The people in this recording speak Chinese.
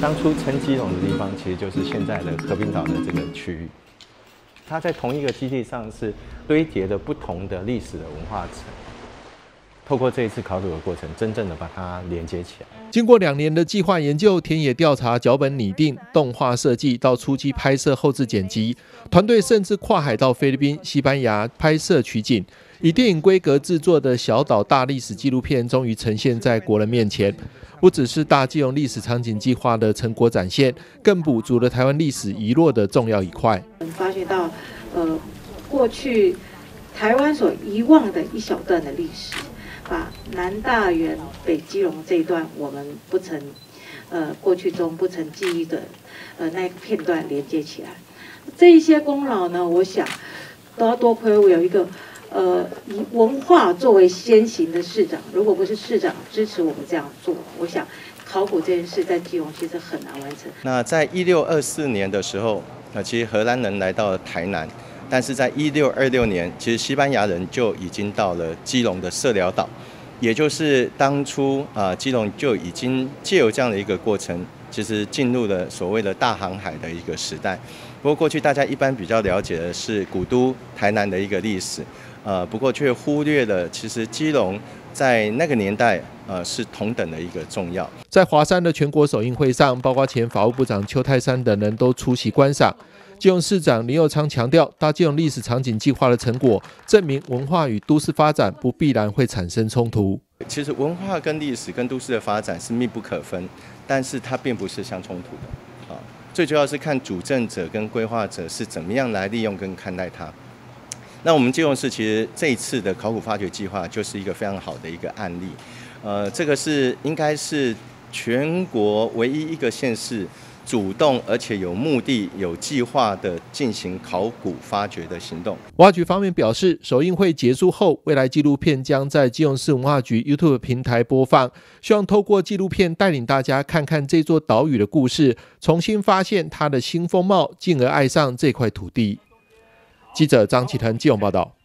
当初称基隆的地方，其实就是现在的和平岛的这个区域。它在同一个基地上是堆叠的不同的历史的文化层。透过这一次考古的过程，真正的把它连接起来。经过两年的计划研究、田野调查、脚本拟定、动画设计到初期拍摄、后置剪辑，团队甚至跨海到菲律宾、西班牙拍摄取景，以电影规格制作的小岛大历史纪录片，终于呈现在国人面前。不只是大基隆历史场景计划的成果展现，更补足了台湾历史遗落的重要一块。发觉到，呃，过去台湾所遗忘的一小段的历史。把南大园、北基隆这一段我们不曾，呃，过去中不曾记忆的，呃，那个片段连接起来，这一些功劳呢，我想都要多亏我有一个，呃，以文化作为先行的市长。如果不是市长支持我们这样做，我想考古这件事在基隆其实很难完成。那在一六二四年的时候，那其实荷兰人来到台南。但是在一六二六年，其实西班牙人就已经到了基隆的社寮岛，也就是当初啊，基隆就已经借由这样的一个过程，其实进入了所谓的大航海的一个时代。不过过去大家一般比较了解的是古都台南的一个历史，呃，不过却忽略了其实基隆在那个年代呃是同等的一个重要。在华山的全国首映会上，包括前法务部长邱泰山等人都出席观赏。基隆市长林佑昌强调，大基隆历史场景计划的成果证明，文化与都市发展不必然会产生冲突。其实文化跟历史跟都市的发展是密不可分，但是它并不是相冲突的。啊，最主要是看主政者跟规划者是怎么样来利用跟看待它。那我们基隆市其实这一次的考古发掘计划就是一个非常好的一个案例。呃，这个是应该是全国唯一一个县市。主动而且有目的、有计划的进行考古发掘的行动。挖局方面表示，首映会结束后，未来纪录片将在基隆市文化局 YouTube 平台播放，希望透过纪录片带领大家看看这座岛屿的故事，重新发现它的新风貌，进而爱上这块土地。记者张启腾基隆报道。